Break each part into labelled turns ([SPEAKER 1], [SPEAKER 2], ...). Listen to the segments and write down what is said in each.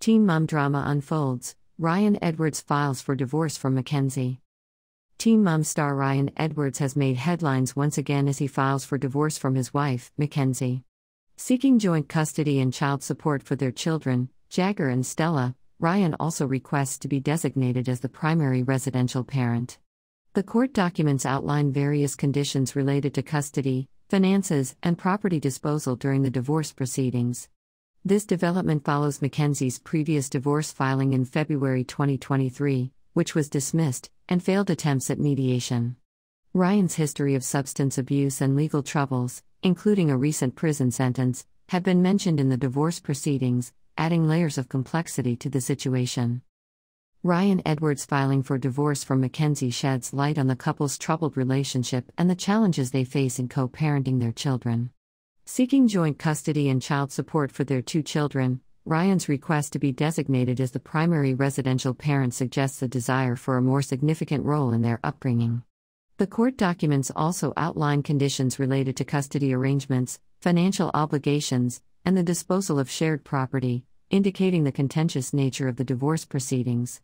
[SPEAKER 1] Teen mom drama unfolds. Ryan Edwards files for divorce from Mackenzie. Teen mom star Ryan Edwards has made headlines once again as he files for divorce from his wife, Mackenzie. Seeking joint custody and child support for their children, Jagger and Stella, Ryan also requests to be designated as the primary residential parent. The court documents outline various conditions related to custody, finances, and property disposal during the divorce proceedings. This development follows Mackenzie's previous divorce filing in February 2023, which was dismissed, and failed attempts at mediation. Ryan's history of substance abuse and legal troubles, including a recent prison sentence, have been mentioned in the divorce proceedings, adding layers of complexity to the situation. Ryan Edwards' filing for divorce from Mackenzie sheds light on the couple's troubled relationship and the challenges they face in co parenting their children. Seeking joint custody and child support for their two children, Ryan's request to be designated as the primary residential parent suggests a desire for a more significant role in their upbringing. The court documents also outline conditions related to custody arrangements, financial obligations, and the disposal of shared property, indicating the contentious nature of the divorce proceedings.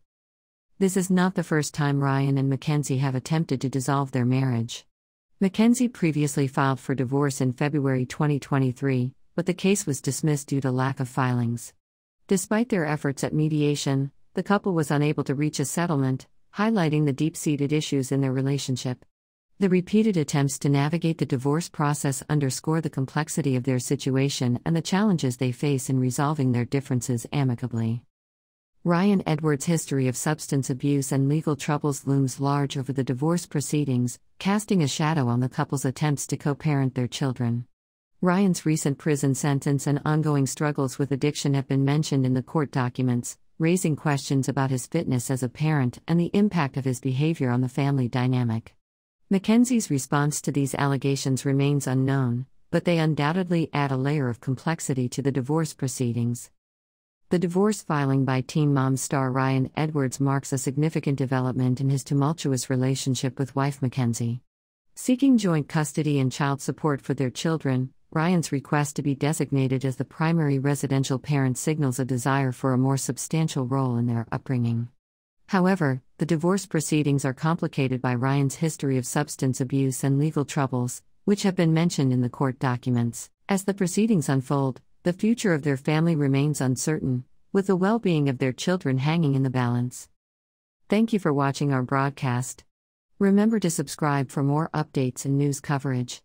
[SPEAKER 1] This is not the first time Ryan and Mackenzie have attempted to dissolve their marriage. Mackenzie previously filed for divorce in February 2023, but the case was dismissed due to lack of filings. Despite their efforts at mediation, the couple was unable to reach a settlement, highlighting the deep seated issues in their relationship. The repeated attempts to navigate the divorce process underscore the complexity of their situation and the challenges they face in resolving their differences amicably. Ryan Edwards' history of substance abuse and legal troubles looms large over the divorce proceedings, casting a shadow on the couple's attempts to co parent their children. Ryan's recent prison sentence and ongoing struggles with addiction have been mentioned in the court documents, raising questions about his fitness as a parent and the impact of his behavior on the family dynamic. Mackenzie's response to these allegations remains unknown, but they undoubtedly add a layer of complexity to the divorce proceedings. The divorce filing by Teen Mom star Ryan Edwards marks a significant development in his tumultuous relationship with wife Mackenzie. Seeking joint custody and child support for their children, Ryan's request to be designated as the primary residential parent signals a desire for a more substantial role in their upbringing. However, the divorce proceedings are complicated by Ryan's history of substance abuse and legal troubles, which have been mentioned in the court documents. As the proceedings unfold, the future of their family remains uncertain, with the well being of their children hanging in the balance. Thank you for watching our broadcast. Remember to subscribe for more updates and news coverage.